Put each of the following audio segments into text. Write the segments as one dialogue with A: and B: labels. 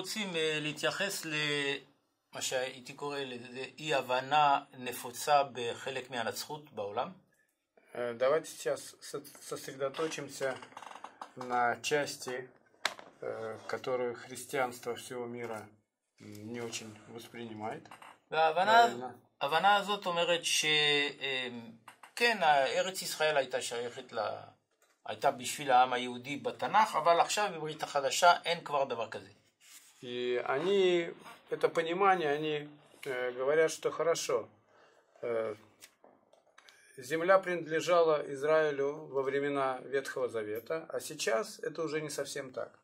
A: אז עכשיו אנחנו רוצים אה, להתייחס למה שהייתי קורא לזה אי הבנה נפוצה בחלק מהנצחות בעולם.
B: Э, Давайте сейчас со- сосредоточимся на части, э, которую христианство всего мира м, не очень воспринимает.
A: וההבנה
B: правильно.
A: ההבנה הזאת אומרת שכן, ארץ ישראל הייתה שייכת ל... הייתה בשביל העם היהודי בתנ"ך, אבל עכשיו בברית החדשה אין כבר דבר כזה.
B: И они, это понимание, они э, говорят, что хорошо. э, земля принадлежала Израилю во времена Ветхого Завета, а сейчас это уже не совсем так.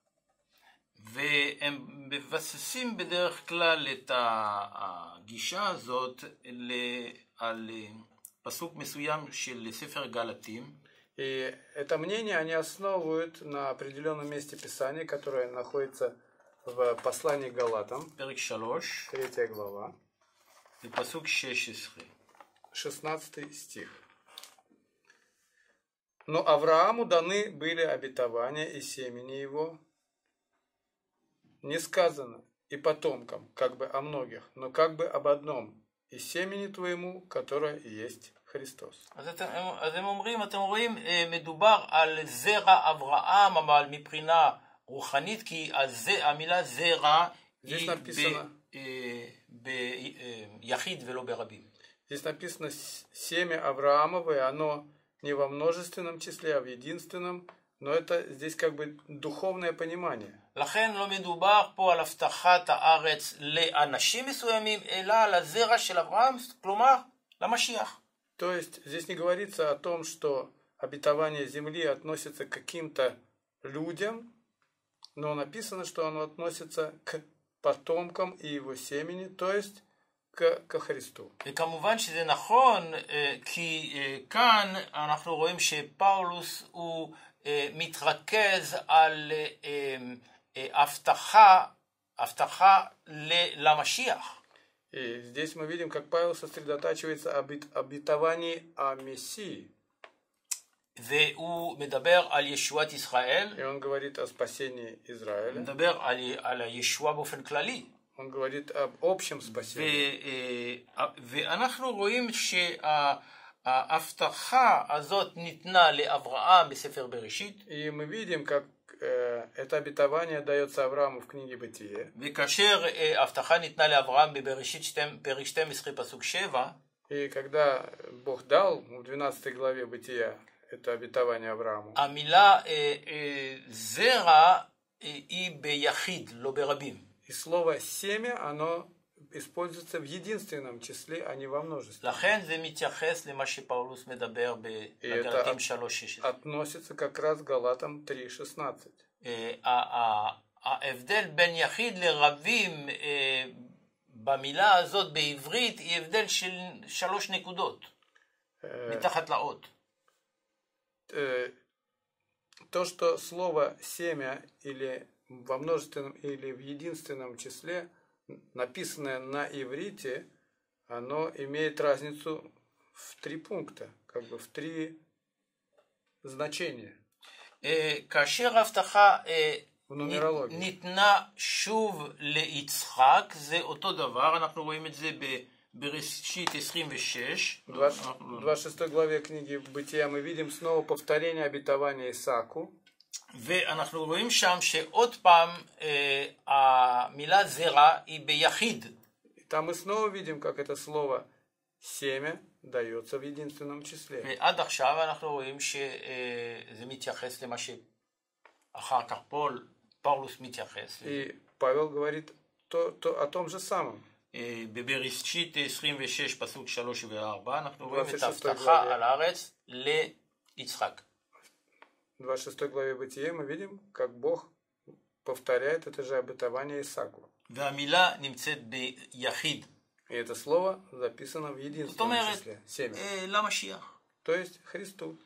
A: והם מבססים בדרך כלל את הגישה הזאת ל- על אה, פסוק מסוים של ספר גלתים,
B: И это мнение они основывают на определенном месте Писания, которое находится в послании к Галатам,
A: פרק 3,
B: 3 глава,
A: ופסוק 16.
B: 16 стих. Но Аврааму даны были обетования и семени его. Не сказано и потомкам, как бы о многих, но как бы об одном, и семени твоему, которое есть Христос.
A: אז, אתם, אז הם אומרים, אתם רואים, אה, מדובר על זרע אברהם, אבל מבחינה רוחנית, כי הזה, המילה זרע
B: Здесь
A: היא
B: написано.
A: ביחיד ולא ברבים.
B: Здесь написано «С- семя Авраамовое, оно не во множественном числе, а в единственном, но это здесь как бы духовное понимание.
A: לכן לא מדובר פה על הבטחת הארץ לאנשים מסוימים, אלא על הזרע של אברהם, כלומר, למשיח.
B: То есть здесь не говорится о том, что обетование земли относится к каким-то людям, но написано, что оно относится к потомкам и его семени, то есть к, ко Христу.
A: וכמובן שזה נכון, אה, כי אה, כאן אנחנו רואים שפאולוס הוא אה, מתרכז על אה, אה, אה, הבטחה, הבטחה ל- למשיח.
B: И здесь мы видим, как Павел сосредотачивается об обет- обетовании о Мессии.
A: והוא מדבר על ישועת ישראל,
B: И он говорит о спасении
A: הוא
B: Израиля.
A: מדבר על, על הישועה באופן כללי.
B: Он говорит об общем спасении.
A: ו, אה, ואנחנו רואים שההבטחה הזאת ניתנה לאברהם בספר בראשית,
B: И мы видим, как э, это обетование дается Аврааму в книге Бытие.
A: וכאשר אה, ההבטחה ניתנה לאברהם בבראשית שתים- פרק 12 פסוק 7,
B: И когда Бог дал в 12 главе Бытия это обетование Аврааму,
A: המילה אה, אה, זרע אה, היא ביחיד, לא ברבים.
B: и слово «семя», оно используется в единственном числе, а не во множестве.
A: לכן זה מתייחס למה שפאולוס מדבר בגלתים 3.16.
B: Относится как раз к Галатам 3.16.
A: אה, ה- ה- ההבדל בין יחיד לרבים אה, במילה הזאת בעברית היא הבדל של שלוש נקודות
B: Э,
A: מתחת לאות.
B: э, То, что слово «семя» или во множественном, или в единственном числе, написанное на иврите, оно имеет разницу в три пункта, как бы в три значения.
A: אה, כאשר ההבטחה אה,
B: בנומרולוגיה.
A: ניתנה שוב ליצחק, זה אותו דבר, אנחנו רואים את זה ב- בראשית 26.
B: В 20 в 26 главе книги Бытия мы видим снова повторение обетования Исааку.
A: ואנחנו רואים שם שעוד פעם אה, המילה זרע היא ביחיד.
B: И там мы снова видим, как это слово «семя» дается в единственном числе.
A: ועד עכשיו אנחנו רואים שזה מתייחס למה שאחר כך פול, פאולוס מתייחס.
B: И Павел говорит то, то, о том же самом.
A: אה, בבראשית 26 פסוק 3 ו-4 אנחנו רואים את
B: 26
A: ההבטחה
B: גלויה.
A: על הארץ ליצחק.
B: В 26 главе Бытия мы видим, как Бог повторяет это же обетование Исааку.
A: והמילה נמצאת ביחיד,
B: И это слово записано в
A: זאת
B: единственном
A: אומרת,
B: числе. Семя.
A: אה, למשיח.
B: То есть Христу,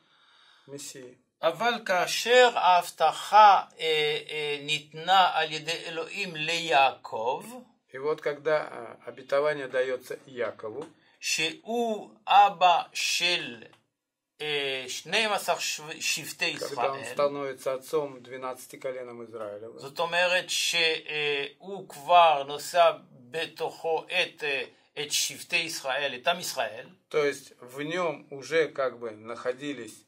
B: Мессии.
A: אבל כאשר ההבטחה אה, אה, ניתנה על ידי אלוהים ליעקב,
B: И вот когда а, обетование дается Якову,
A: שהוא אבא של אה, 12 שב- שבטי
B: когда он
A: ישראל.
B: становится отцом 12 коленам Израилева.
A: זאת אומרת שהוא כבר נושא בתוכו את, אה, את שבטי ישראל, את עם ישראל,
B: То есть в нем уже как бы находились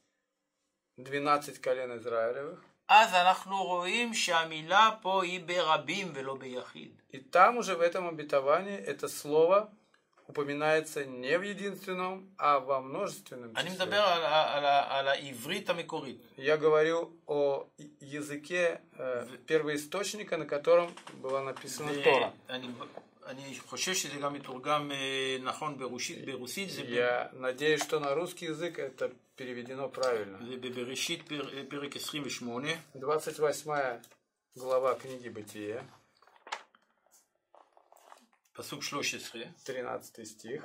B: 12 колен Израилевых,
A: אז אנחנו רואים שהמילה פה היא ברבים ולא ביחיד.
B: и там уже в этом обетовании это слово упоминается не в единственном, а во множественном
A: אני
B: числе.
A: מדבר על, ה- על, ה- על העברית המקורית.
B: Я говорю о языке э, первоисточника, на котором была написана Тора.
A: אני, אני חושב שזה גם מתורגם אה, נכון ברוסית, ברוסית זה, ב-
B: Я надеюсь, что на русский язык это переведено правильно.
A: זה בבראשית פר, פרק 28,
B: 28 глава книги Бытия,
A: פסוק 13,
B: 13 стих.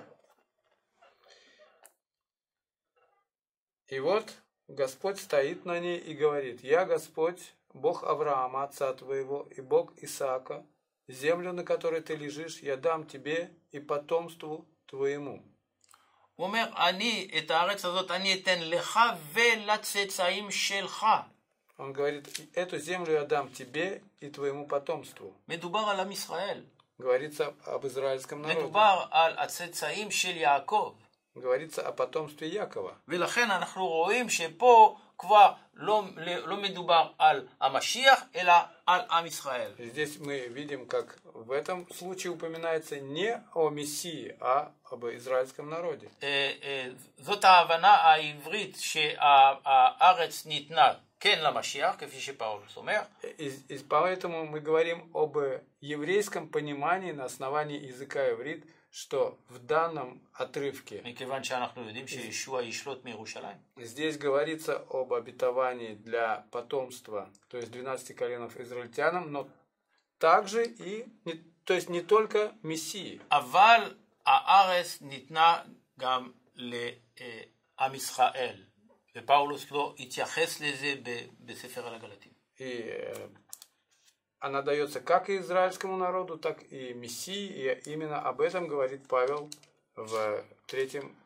B: И вот Господь стоит на ней и говорит, «Я Господь, Бог Авраама, отца твоего, и Бог Исаака, землю, на которой ты лежишь, я дам тебе и потомству твоему».
A: הוא אומר, אני, את הארץ הזאת אני אתן לך ולצאצאים שלך.
B: Он говорит, «Эту землю я дам тебе и твоему потомству».
A: מדובר על עם ישראל.
B: Говорится об израильском народе.
A: מדובר על הצאצאים של יעקב.
B: Говорится о потомстве Якова.
A: ולכן אנחנו רואים שפה כבר לא, לא מדובר על המשיח, אלא על עם ישראל.
B: Здесь мы видим, как в этом случае упоминается не о Мессии, а об израильском народе.
A: אה, אה, זאת ההבנה העברית שהארץ ניתנה Кен ла Машиах, кафиши Пауль
B: И поэтому мы говорим об еврейском понимании на основании языка иврит, что в данном отрывке здесь говорится об обетовании для потомства, то есть 12 коленов израильтянам, но также и, то есть не только Мессии.
A: Авал Аарес нитна гам ле Амисхаэль. ופאולוס לא התייחס לזה ב- בספר על הגלטים.
B: И э, она дается как и израильскому народу, так и Мессии. И именно об этом говорит Павел в, третьем,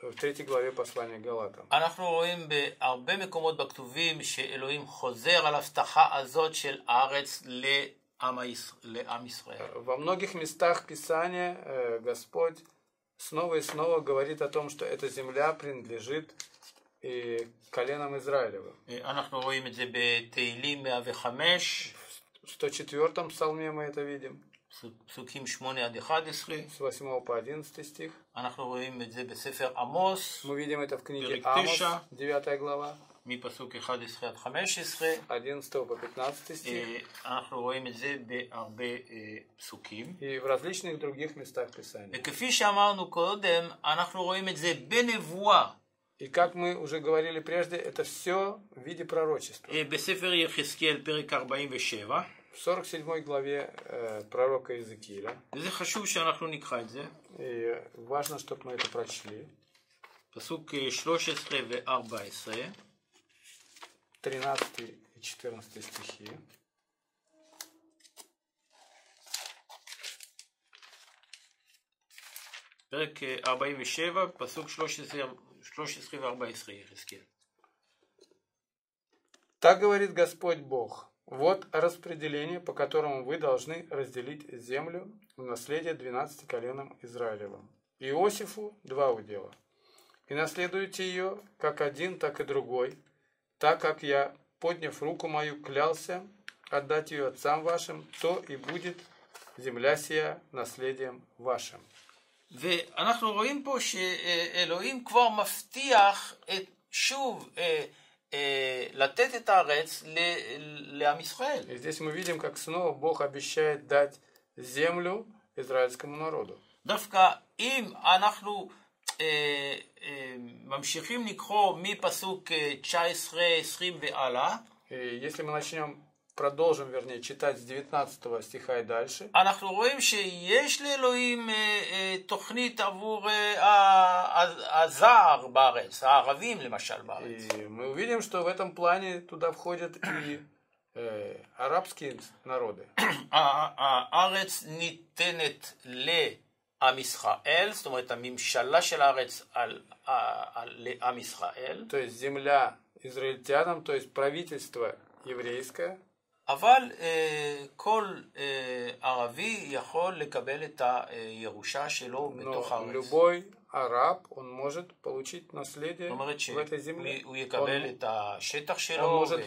B: в третьей главе послания к Галатам.
A: אנחנו רואים בהרבה מקומות בכתובים שאלוהים חוזר על ההבטחה הזאת של הארץ לעם, היש... לעם ישראל.
B: Во многих местах Писания э, Господь снова и снова говорит о том, что эта земля принадлежит и коленам Израилевым.
A: אנחנו רואים את זה בתהילים 105,
B: В 104 псалме мы это видим,
A: פסוקים 8 עד 11,
B: с 8 по 11 стих.
A: אנחנו רואים את זה בספר עמוס,
B: Мы видим это в книге
A: Перек
B: Амос,
A: Тиша.
B: 9 глава,
A: מפסוק 11 עד 15,
B: 11 по 15 стих.
A: אה, אנחנו רואים את זה בהרבה אה, פסוקים.
B: И в различных других местах Писания.
A: וכפי שאמרנו קודם, אנחנו רואים את זה בנבואה.
B: И как мы уже говорили прежде, это все в виде пророчества.
A: אה, בספר יחזקאל פרק 47,
B: В 47 главе э, пророка Иезекииля,
A: וזה חשוב שאנחנו נקרא את זה,
B: и важно, чтобы мы это прочли,
A: פסוק אה, 13 ו-14,
B: 13 и 14 стихи.
A: פרק אה, 47, פסוק 13 13 ו-14 יחזקאל.
B: Так говорит Господь Бог. Вот распределение, по которому вы должны разделить землю в наследие 12 коленам Израилевым. Иосифу два удела. И наследуйте ее, как один, так и другой, так как я, подняв руку мою, клялся отдать ее отцам вашим, то и будет земля сия наследием вашим.
A: ואנחנו רואים פה שאלוהים כבר מבטיח את, שוב אה, אה, לתת את הארץ ל- לעם ישראל.
B: И здесь мы видим, как снова Бог обещает дать землю израильскому народу.
A: דווקא אם אנחנו אה, אה, ממשיכים לקרוא מפסוק אה, 19-20 והלאה,
B: И если мы начнем, продолжим, вернее, читать с 19 стиха и дальше,
A: אנחנו רואים שיש לאלוהים אה, אה, תוכנית עבור אה, ה- ה- הזר בארץ, הערבים למשל בארץ.
B: и мы увидим, что в этом плане туда входят и э, арабские народы.
A: ה- הארץ ניתנת עם ישראל, זאת אומרת הממשלה של הארץ על, על, לעם ישראל.
B: То есть земля израильтянам, то есть правительство еврейское.
A: אבל אה, כל אה, ערבי יכול לקבל את הירושה שלו בתוך הארץ.
B: любой араб, он может получить наследие
A: אומרת
B: в этой земле.
A: שהוא יקבל
B: Он
A: את השטח
B: он
A: שלו,
B: может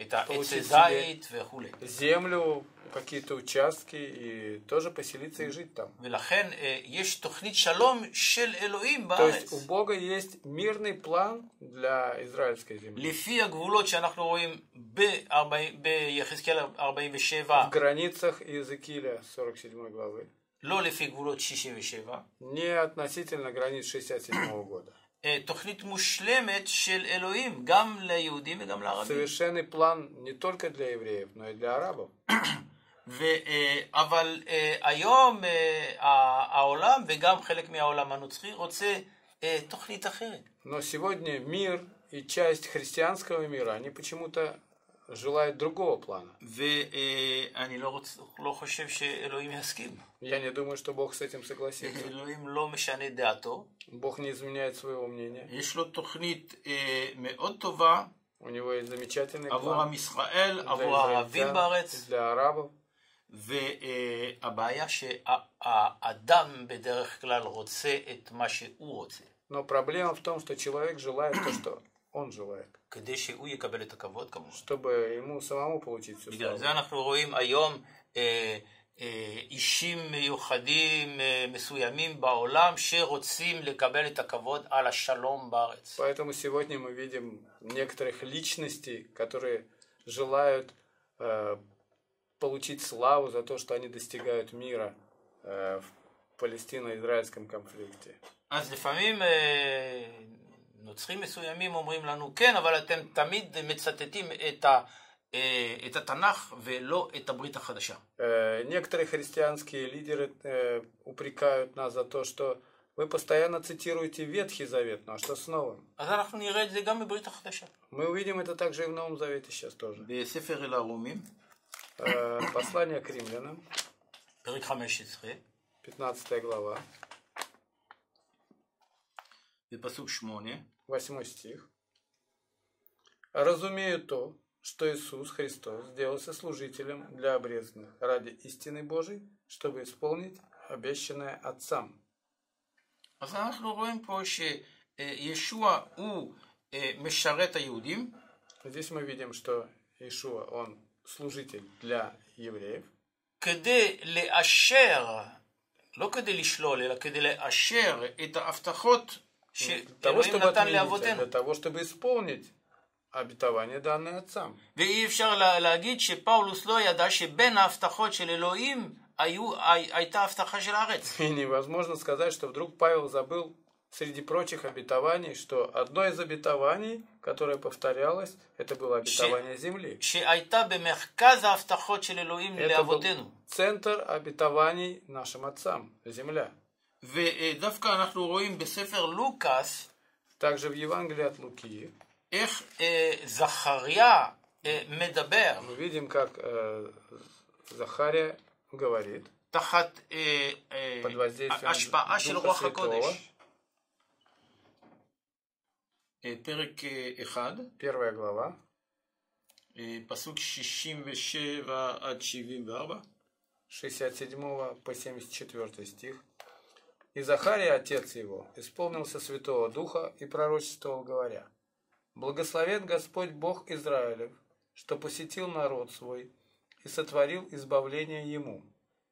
A: את העצי
B: получить
A: זית וכולי.
B: землю, какие-то участки и тоже поселиться и жить там.
A: ולכן אה, יש תוכנית שלום של אלוהים
B: То есть
A: בארץ.
B: у Бога есть мирный план для израильской земли.
A: לפי הגבולות שאנחנו רואים ב-40 ביחזקאל 47,
B: В границах Иезекииля 47 главы.
A: לא לפי גבולות 67,
B: Не относительно границ 67 года.
A: אה, תוכנית מושלמת של אלוהים, גם ליהודים וגם לערבים.
B: Совершенный план не только для евреев, но и для арабов.
A: ו, אה, אבל אה, היום אה, ה- העולם וגם חלק מהעולם הנוצרי רוצה אה, תוכנית אחרת.
B: Но сегодня мир и часть христианского мира, они почему-то желают другого плана.
A: ואני לא, רוצ... לא חושב שאלוהים יסכים.
B: Я не думаю, что Бог с этим согласится.
A: אלוהים לא משנה דעתו.
B: Бог не изменяет своего мнения.
A: יש לו תוכנית אה, מאוד טובה
B: У него есть замечательный
A: עבור
B: план
A: עם ישראל,
B: для
A: עבור הערבים
B: израильтян,
A: בארץ,
B: для арабов.
A: והבעיה שהאדם בדרך כלל רוצה את מה שהוא רוצה,
B: Но проблема в том, что человек желает то, что он желает,
A: כדי שהוא יקבל את הכבוד כמובן.
B: чтобы ему самому получить всю
A: בגלל
B: славу.
A: זה אנחנו רואים היום אה, אה, אישים מיוחדים אה, מסוימים בעולם שרוצים לקבל את הכבוד על השלום בארץ.
B: Поэтому сегодня мы видим некоторых личностей, которые желают э, получить славу за то, что они достигают мира э, в палестино-израильском конфликте.
A: אז לפעמים אה, נוצרים מסוימים אומרים לנו, כן, אבל אתם תמיד מצטטים את, ה, אה, את התנ"ך ולא את הברית החדשה.
B: Э, Некоторые христианские лидеры э, упрекают нас за то, что вы постоянно цитируете Ветхий Завет, ну а что с Новым?
A: אז אנחנו נראה את זה גם בברית החדשה.
B: Мы увидим это также и в Новом Завете сейчас тоже. Послание к римлянам,
A: פרק 15,
B: 15 глава,
A: בפסוק 8,
B: 8 стих. «Разумею то, что Иисус Христос сделался служителем для обрезанных ради истины Божией, чтобы исполнить обещанное Отцам».
A: אז אנחנו רואים פה שישוע הוא אה, משרת היהודים,
B: Здесь мы видим, что Иешуа, он служитель для евреев,
A: כדי לאשר, לא כדי לשלול, אלא כדי לאשר את ההבטחות
B: для того,
A: שאלוהים
B: чтобы
A: נתן
B: отменить, а
A: לאבותינו.
B: для того, чтобы исполнить обетование, данное Отцам.
A: ואי אפשר לה, להגיד שפאולוס לא ידע שבין ההבטחות של אלוהים היו, הי, הייתה הבטחה של הארץ.
B: И невозможно сказать, что вдруг Павел забыл среди прочих обетований, что одно из обетований, которое повторялось, это было обетование земли. Это был центр обетований нашим отцам, земля. Также в Евангелии от Луки. Мы видим, как э, Захария говорит под воздействием Духа Святого,
A: פרק אה, אחד,
B: первая глава,
A: אה, פסוק 67 עד 74.
B: 67 по 74 стих. «И Захария, отец его, исполнился Святого Духа и пророчествовал, говоря, «Благословен Господь Бог Израилев, что посетил народ свой и сотворил избавление ему,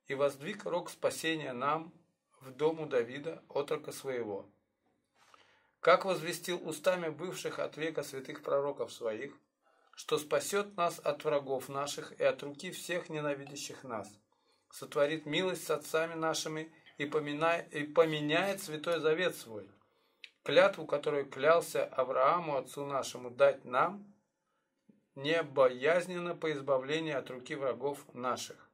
B: и воздвиг рог спасения нам в дому Давида, отрока своего, как возвестил устами бывших от века святых пророков своих, что спасет нас от врагов наших и от руки всех ненавидящих нас, сотворит милость с отцами нашими и, поминай- и поменяет святой завет свой, клятву, которую клялся Аврааму, отцу нашему, дать нам, небоязненно по избавлению от руки врагов наших.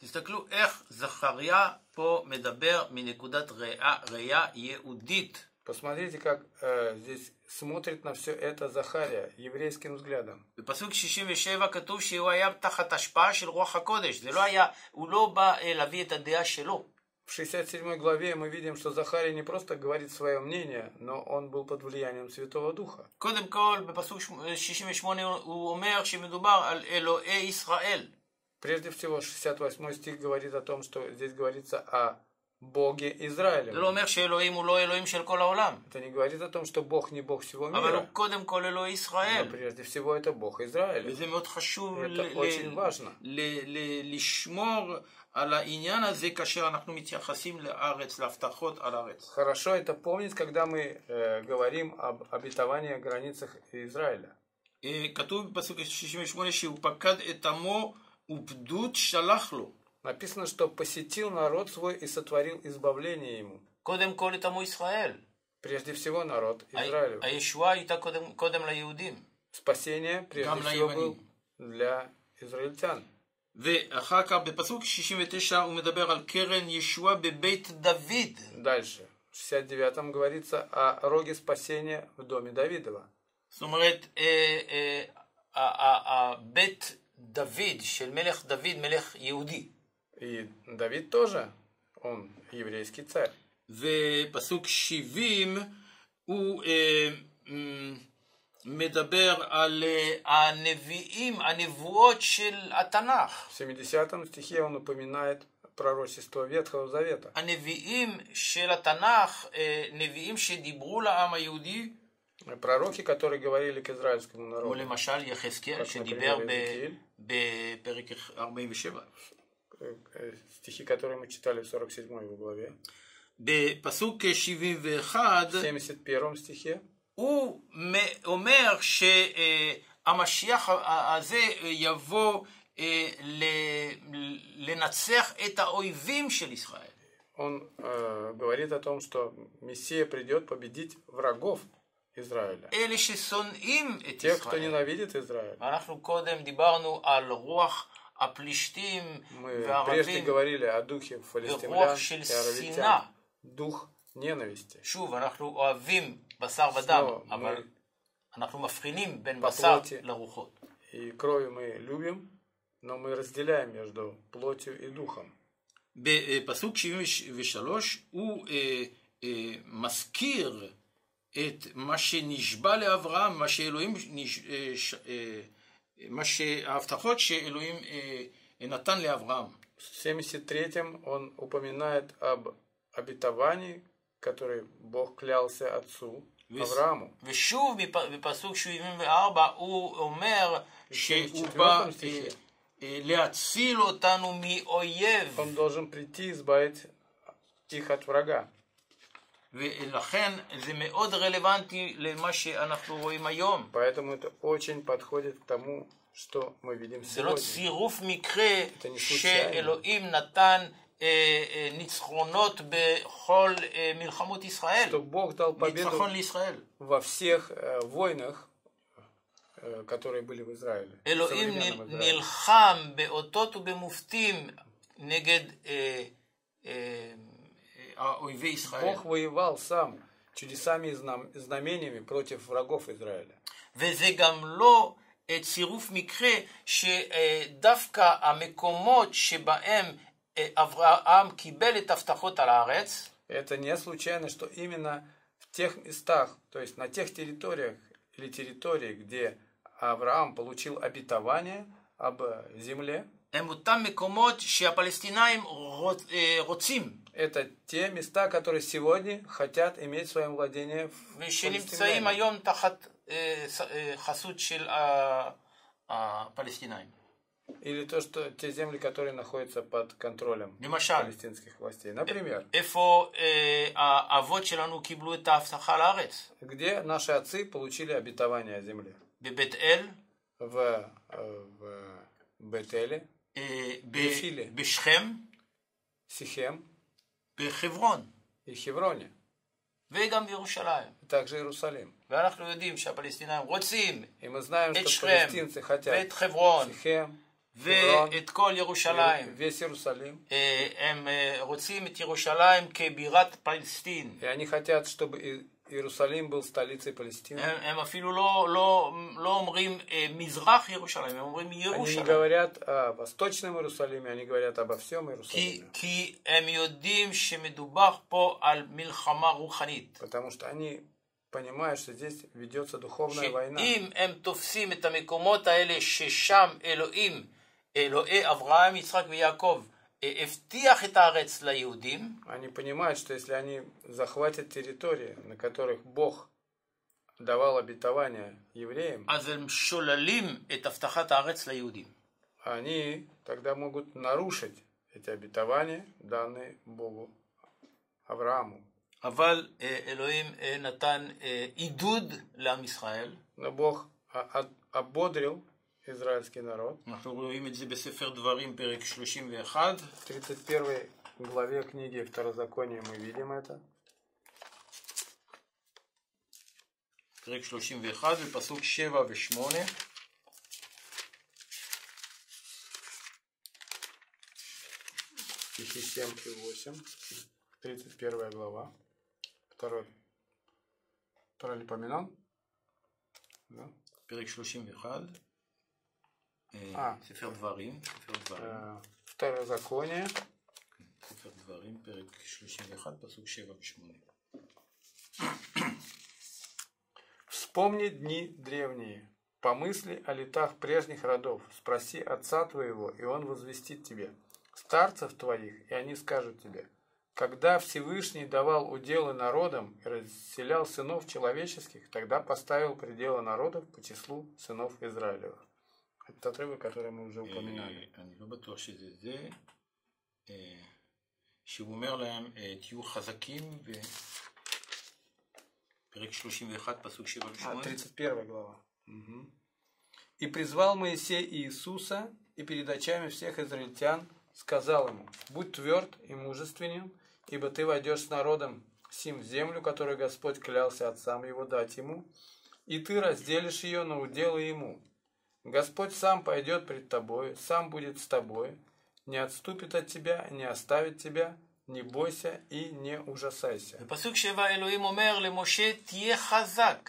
A: תסתכלו איך זכריה פה מדבר מנקודת ראייה, ראייה יהודית.
B: Посмотрите, как э, здесь смотрит на все это Захария еврейским взглядом.
A: בפסוק 67 כתוב שהוא היה תחת השפעה של רוח הקודש. זה לא היה, הוא לא בא אה, להביא את הדעה שלו.
B: В 67 главе мы видим, что Захарий не просто говорит свое мнение, но он был под влиянием Святого Духа.
A: קודם כל, בפסוק 68 הוא אומר שמדובר על אלוהי ישראל.
B: Прежде всего, 68 стих говорит о том, что здесь говорится о Боге
A: זה
B: Израиля.
A: לא אומר שאלוהים הוא לא אלוהים של כל העולם,
B: Это не говорит о том, что Бог не Бог всего
A: אבל הוא
B: мира,
A: קודם כל אלוהי
B: но
A: ישראל.
B: прежде всего это Бог Израиля.
A: וזה מאוד חשוב
B: זה
A: ל-
B: очень
A: ל-
B: важно.
A: ל- ל- לשמור על העניין הזה כאשר אנחנו מתייחסים לארץ, להבטחות על הארץ.
B: Хорошо это помнить, когда мы э, говорим об обетовании о границах Израиля.
A: אה, כתוב בפסוק 68 שהוא פקד את עמו ופדות שלח לו.
B: Написано, что посетил народ свой и сотворил избавление ему.
A: קודם כל את עמו ישראל.
B: Прежде всего народ
A: ה-
B: Израилю.
A: הישועה הייתה קודם, קודם ליהודים.
B: Спасение прежде
A: Гам
B: всего
A: на
B: был для израильтян.
A: ואחר כך בפסוק 69 הוא מדבר על קרן ישועה בבית דוד.
B: Дальше. В 69 говорится о роге спасения в доме Давидова.
A: זאת אומרת, אה, אה, ה- ה- הבית דוד של מלך דוד, מלך יהודי.
B: И Давид тоже, он еврейский царь.
A: ופסוק 70 הוא אה, מ, מדבר על אה, הנביאים, הנבואות של התנ"ך.
B: В 70 стихе он упоминает пророчество Ветхого Завета.
A: הנביאים של התנ"ך, אה, נביאים שדיברו לעם היהודי,
B: Пророки, которые говорили к израильскому
A: כמו
B: народу.
A: למשל יחזקאל
B: רק
A: שדיבר
B: например,
A: ב-
B: יחזקאל.
A: בפרק 47.
B: Э, э, Стихи, которые мы читали в 47 главе.
A: בפסוק 71
B: В 71 стихе
A: הוא מ- אומר שהמשיח הזה יבוא אה, ל- לנצח את האויבים של ישראל.
B: он э, говорит о том, что Мессия придет победить врагов Израиля.
A: אלה ששונאים את
B: Тех, кто
A: ישראל.
B: ненавидит Израиль.
A: אנחנו קודם דיברנו על רוח הפלישתים
B: Мы прежде
A: והערבים.
B: говорили о духе
A: ורוח
B: фалестимлян
A: של
B: и
A: שנאה.
B: аравитян. Дух ненависти.
A: שוב, אנחנו אוהבים בשר ודם,
B: Снова
A: אבל
B: мы
A: אנחנו מבחינים בין
B: בפלוטי.
A: בשר לרוחות.
B: и кровью мы любим, но мы разделяем между плотью и духом.
A: בפסוק 73 הוא אה, אה, מזכיר את מה שנשבע לאברהם, מה שאלוהים, נש, אה, ש, אה, מה שההבטחות שאלוהים אה, נתן לאברהם.
B: В 73-м он упоминает об обетовании, которое Бог клялся отцу
A: Вес-
B: Аврааму.
A: ושוב בפ- בפסוק 74 הוא אומר שהוא
B: четвертом
A: בא
B: стихе.
A: אה, אה, להציל אותנו מאויב,
B: Он должен прийти и избавить их от врага.
A: ולכן זה מאוד רלוונטי למה שאנחנו רואים היום.
B: Поэтому это очень подходит к тому, что мы видим
A: זה לא
B: сегодня.
A: צירוף מקרה
B: אתה ניסוי
A: שאלוהים נתן אה, אה, ניצחונות בכל אה, מלחמות ישראל,
B: Что Бог дал победу
A: ניצחון לישראל.
B: во всех э, войнах, э, которые были в Израиле. в
A: אלוהים
B: современном
A: נ-
B: Израиле.
A: נלחם באותות ובמופתים נגד
B: Бог воевал сам чудесами и знам- знамениями против врагов Израиля.
A: וזה גם לא אה, צירוף מקרה שדווקא המקומות שבהם אה, אברהם קיבל את הבטחות על הארץ,
B: Это не случайно, что именно в тех местах, то есть на тех территориях или территории, где Авраам получил обетование об земле,
A: הם אותם מקומות שהפלסטינאים רוצ- אה, רוצים,
B: это те места, которые сегодня хотят иметь в своем владении
A: палестинянам.
B: Или то, что те земли, которые находятся под контролем
A: Лимашаль.
B: палестинских властей. Например.
A: эфо, э, а,
B: Где наши отцы получили обетование
A: земли? В,
B: в э, в Бетеле.
A: Бешхем.
B: Сихем.
A: בחברון,
B: и Хевроне,
A: וגם בירושלים.
B: также Иерусалим.
A: ואנחנו יודעים שהפלסטינאים רוצים
B: И мы знаем,
A: את
B: что
A: שכם
B: палестинцы хотят
A: ואת חברון
B: Сихем, Хеврон,
A: ואת כל ירושלים.
B: весь Иерусалим.
A: אה, הם אה, רוצים את ירושלים כבירת פלסטין.
B: И они хотят, чтобы И- Иерусалим был столицей Палестины.
A: הם, הם אפילו לא, לא, לא אומרים אה, מזרח ירושלים, הם אומרים
B: Они не
A: ירושלים.
B: говорят о Восточном Иерусалиме, они говорят обо всем
A: כי,
B: Иерусалиме.
A: כי הם יודעים שמדובר פה על מלחמה רוחנית.
B: Потому что они понимают, что здесь ведется духовная война.
A: שאם הם תופסים את המקומות האלה ששם אלוהים, אלוהי אברהם, יצחק ויעקב, אה, הבטיח את הארץ ליהודים,
B: Они понимают, что если они захватят территории, на которых Бог давал обетование евреям,
A: אז הם שוללים את הבטחת הארץ ליהודים.
B: они тогда могут нарушить эти обетования, данные Богу Аврааму.
A: אבל אה, אלוהים אה, נתן אה, עידוד לעם ישראל.
B: Но Бог о- о- ободрил израильский народ.
A: אנחנו רואים את זה בספר דברים, פרק 31,
B: В 31 главе книги Второзакония мы видим это.
A: פרק 31 ופסוק 7 ו-8.
B: Стихи 7 и 8. 31 глава. Второй. Второй Липоменон. Да?
A: פרק 31, אה,
B: אה.
A: ספר דברים, ספר דברים,
B: Э, Второзаконие.
A: ספר דברים, פרק 31, פסוק 7 ו-8.
B: Вспомни дни древние, помысли о летах прежних родов, спроси отца твоего, и он возвестит тебе, старцев твоих, и они скажут тебе, когда Всевышний давал уделы народам и расселял сынов человеческих, тогда поставил пределы народов по числу сынов Израилевых. Это отрывок, который мы уже упоминали.
A: אה, אני לא בטוח שזה זה, אה, שהוא אומר להם, אה, תהיו חזקים, ו... פרק 31, פסוק 7
B: А,
A: ו-8.
B: 31 глава. Мгм. «И призвал Моисей Иисуса, и перед очами всех израильтян сказал ему, «Будь тверд и мужественен, ибо ты войдешь с народом сим в землю, которую Господь клялся отцам его дать ему, и ты разделишь ее на уделы ему. Господь сам пойдет пред тобою, сам будет с тобой, не отступит от тебя, не оставит тебя, не бойся и не ужасайся.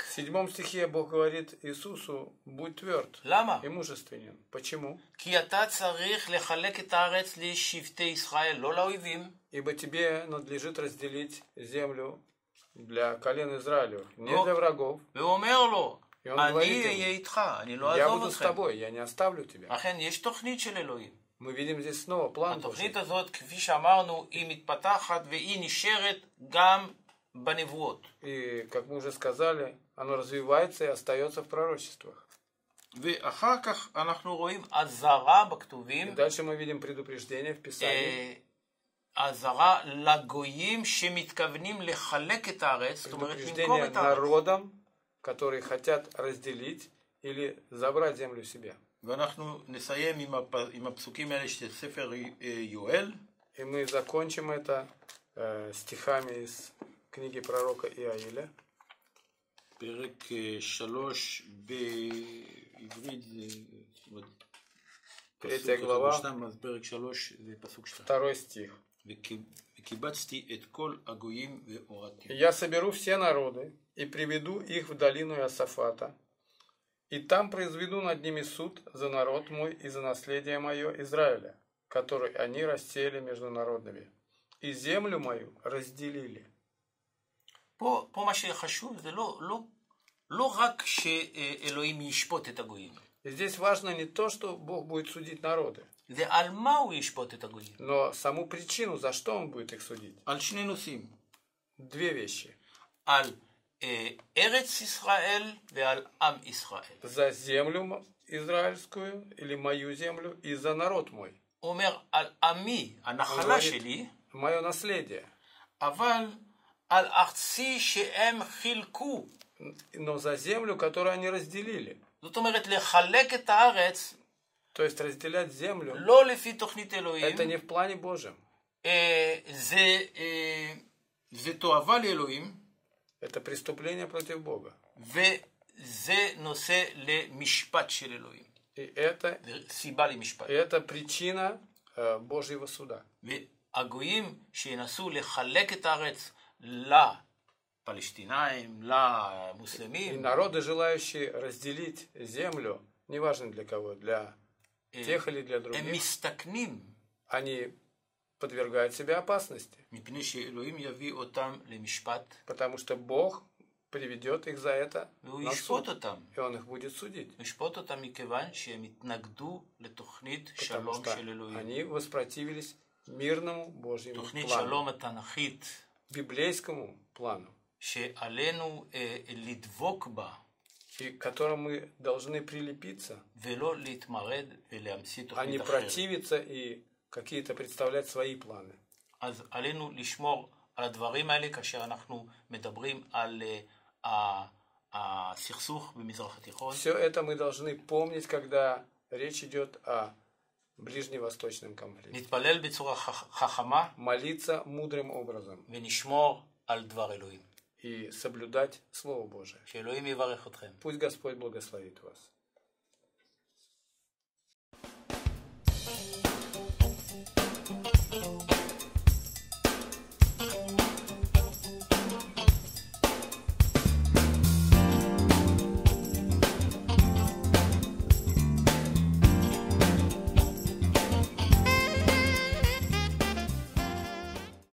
B: В седьмом стихе Бог говорит Иисусу, будь тверд
A: Лама?
B: и мужественен. Почему? Ибо тебе надлежит разделить землю для колен Израилю, не для врагов.
A: והוא אומר לו,
B: И он
A: אני
B: говорит
A: אהיה
B: ему,
A: איתך, אני לא
B: я
A: אעזוב
B: буду с
A: אתכם.
B: тобой, я не оставлю тебя.
A: אכן, יש תוכנית של אלוהים.
B: Мы видим здесь снова план Божий.
A: התוכנית הזאת, כפי שאמרנו, היא מתפתחת והיא נשארת גם בנבואות.
B: И, как мы уже сказали, оно развивается и остается в пророчествах.
A: ואחר כך אנחנו רואים אזהרה
B: И
A: בכתובים,
B: дальше мы видим предупреждение в Писании.
A: אה, אזהרה לגויים שמתכוונים לחלק את הארץ, זאת אומרת למכור
B: Предупреждение
A: את הארץ.
B: народам, которые хотят разделить или забрать землю себе.
A: ואנחנו נסיים עם, הפ... עם הפסוקים האלה של ספר אה, יואל,
B: И мы закончим это э, стихами из книги пророка Иаиля.
A: פרק אה, שלוש בעברית זה... זאת אומרת,
B: Третья
A: פסוק אחד
B: глава.
A: ושתיים, אז פרק שלוש זה פסוק שתיים.
B: Второй стих.
A: וכי- וקיבצתי את כל הגויים והורדתי.
B: «И я соберу все народы и приведу их в долину Иосафата, и там произведу над ними суд за народ мой и за наследие мое Израиля, который они рассеяли между народами, и землю мою разделили».
A: פה, פה מה שחשוב זה לא, לא, לא רק שאלוהים ישפוט את הגויים,
B: И здесь важно не то, что Бог будет судить народы,
A: זה על מה הוא ישפוט את הגויים.
B: но саму причину, за что Он будет их судить.
A: על שני נושאים,
B: Две вещи.
A: על אה, ארץ ישראל ועל עם ישראל.
B: За землю м- израильскую или мою землю и за народ мой.
A: הוא אומר על עמי, הנחלה
B: говорит,
A: שלי,
B: Мое наследие.
A: אבל על ארצי שהם חילקו.
B: Но за землю, которую они разделили.
A: זאת אומרת, לחלק את הארץ
B: То есть разделять землю,
A: לא לפי תוכנית אלוהים,
B: это не в плане Божьем.
A: אה, זה, אה, זה תועבה לאלוהים,
B: Это преступление против Бога.
A: וזה נושא למשפט של אלוהים.
B: И это,
A: זה סיבה למשפט.
B: и это причина э, Божьего суда.
A: והגויים שינסו לחלק את הארץ לה, לפלסטינאים,
B: И
A: למוסלמים,
B: народы, желающие разделить землю, неважно для кого, для тех или для
A: הם
B: других,
A: מסתכנים,
B: они подвергает себя опасности. Потому что Бог приведет их за это на суд, и Он их будет судить. Потому что они воспротивились мирному Божьему плану, библейскому плану, и к которому мы должны прилепиться, а не противиться и какие-то представлять свои планы.
A: אז עלינו לשמור על הדברים האלה כאשר אנחנו מדברים על אה, ה- הסכסוך במזרח התיכון,
B: Все это мы должны помнить, когда речь идет о ближневосточном конфликте.
A: נתפלל בצורה חכ- חכמה
B: Молиться мудрым образом
A: ונשמור על דבר אלוהים.
B: и соблюдать Слово Божие.
A: שאלוהים יברך אתכם.
B: Пусть Господь благословит вас.